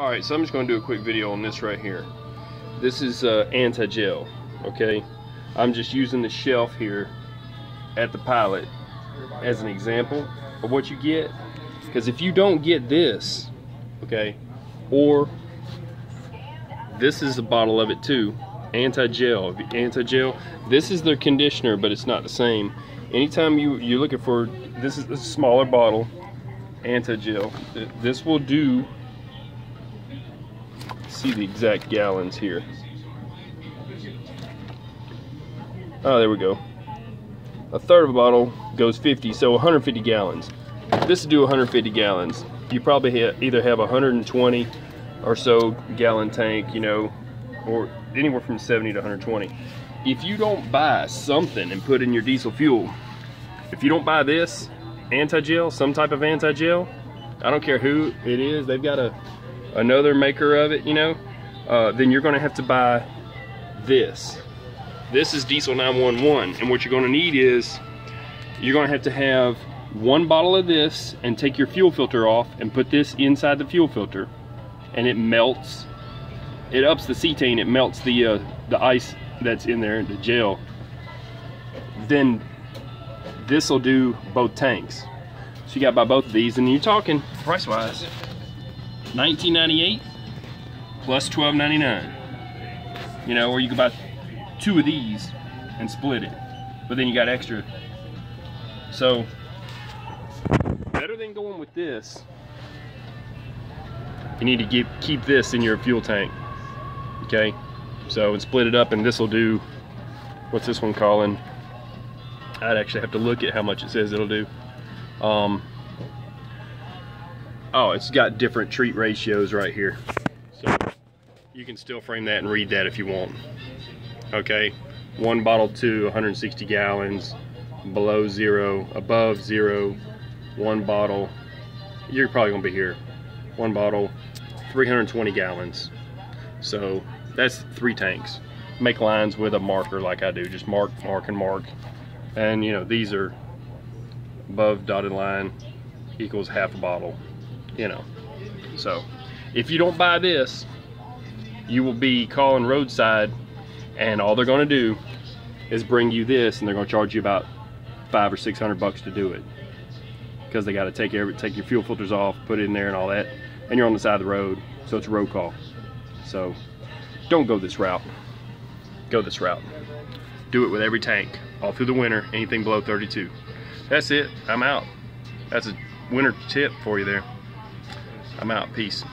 Alright, so I'm just going to do a quick video on this right here. This is uh, anti-gel, okay? I'm just using the shelf here at the pilot as an example of what you get. Because if you don't get this, okay, or this is a bottle of it too, anti-gel, anti-gel, this is their conditioner, but it's not the same. Anytime you, you're looking for, this is a smaller bottle, anti-gel, this will do see the exact gallons here. Oh, there we go. A third of a bottle goes 50, so 150 gallons. This will do 150 gallons. You probably ha either have a 120 or so gallon tank, you know, or anywhere from 70 to 120. If you don't buy something and put in your diesel fuel, if you don't buy this anti-gel, some type of anti-gel, I don't care who it is, they've got a another maker of it, you know, uh, then you're gonna have to buy this. This is Diesel 911, and what you're gonna need is, you're gonna have to have one bottle of this and take your fuel filter off and put this inside the fuel filter, and it melts, it ups the cetane, it melts the, uh, the ice that's in there, the gel. Then this will do both tanks. So you got to buy both of these, and you're talking price-wise, 1998 plus 12.99. You know, or you can buy two of these and split it, but then you got extra. So better than going with this. You need to keep keep this in your fuel tank. Okay, so and split it up, and this will do. What's this one calling? I'd actually have to look at how much it says it'll do. Um, Oh, it's got different treat ratios right here. So you can still frame that and read that if you want. Okay, one bottle to 160 gallons, below zero, above zero, one bottle. You're probably gonna be here. One bottle, 320 gallons. So that's three tanks. Make lines with a marker like I do, just mark, mark, and mark. And you know, these are above dotted line equals half a bottle you know. So if you don't buy this, you will be calling roadside and all they're gonna do is bring you this and they're gonna charge you about five or six hundred bucks to do it. Because they gotta take every take your fuel filters off, put it in there and all that, and you're on the side of the road, so it's a road call. So don't go this route. Go this route. Do it with every tank, all through the winter, anything below 32. That's it, I'm out. That's a winter tip for you there. I'm out. Peace.